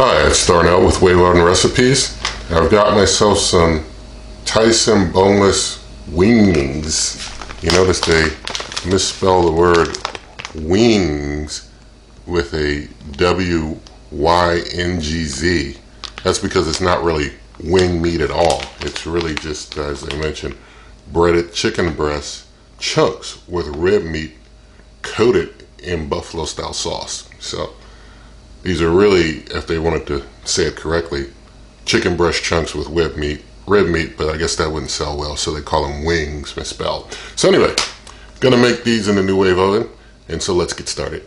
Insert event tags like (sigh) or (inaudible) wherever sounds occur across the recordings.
Hi, it's Darnell with Wave Oven Recipes. I've got myself some Tyson boneless wings. You notice they misspell the word wings with a W Y N G Z. That's because it's not really wing meat at all. It's really just, uh, as I mentioned, breaded chicken breast chunks with rib meat coated in buffalo style sauce. So these are really, if they wanted to say it correctly, chicken breast chunks with rib meat, rib meat, but I guess that wouldn't sell well, so they call them wings misspelled. So anyway, gonna make these in the NuWave oven, and so let's get started.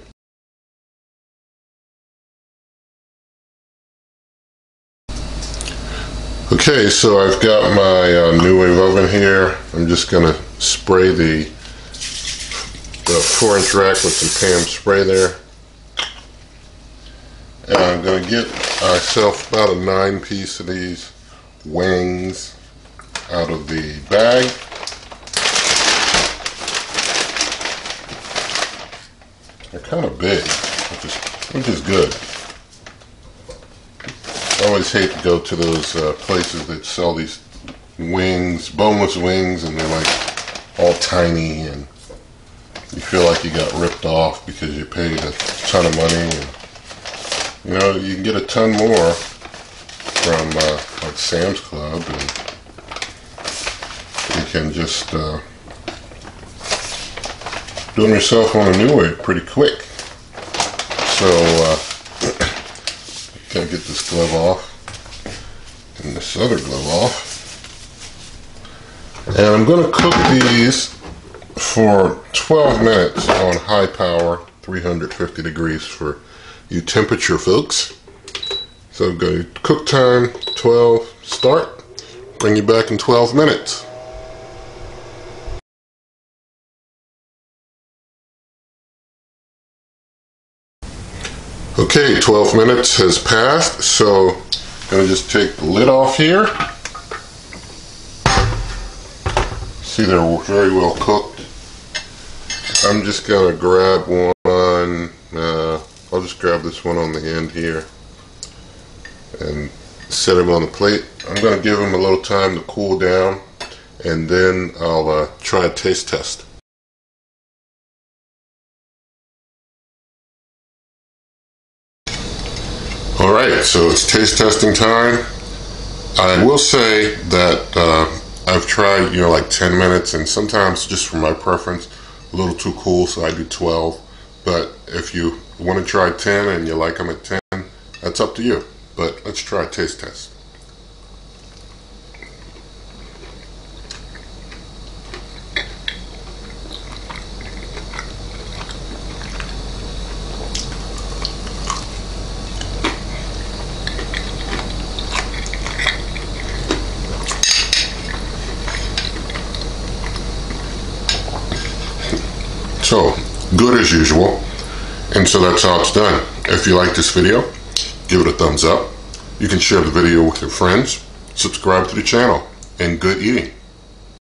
Okay, so I've got my uh, wave oven here. I'm just gonna spray the, the four inch rack with some PAM spray there. And I'm gonna get myself about a nine piece of these wings out of the bag. They're kind of big, which is, which is good. I always hate to go to those uh, places that sell these wings, boneless wings, and they're like all tiny, and you feel like you got ripped off because you paid a ton of money. You know, you can get a ton more from uh, like Sam's Club, and you can just uh, do them yourself on a NuWave pretty quick. So. Uh, (coughs) Gotta get this glove off and this other glove off. And I'm gonna cook these for 12 minutes on high power, 350 degrees for you temperature folks. So go cook time 12, start, bring you back in 12 minutes. Okay, 12 minutes has passed, so I'm gonna just take the lid off here. See, they're very well cooked. I'm just gonna grab one, uh, I'll just grab this one on the end here and set them on the plate. I'm gonna give them a little time to cool down and then I'll uh, try a taste test. All right, so it's taste testing time. I will say that uh, I've tried, you know, like 10 minutes, and sometimes just for my preference, a little too cool, so I do 12. But if you want to try 10 and you like them at 10, that's up to you. But let's try a taste test. (laughs) So, good as usual. And so that's how it's done. If you like this video, give it a thumbs up. You can share the video with your friends, subscribe to the channel, and good eating.